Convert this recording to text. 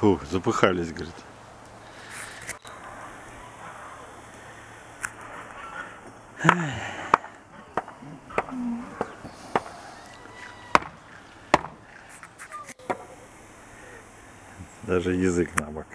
Фу, запыхались, говорит. Даже язык на бок.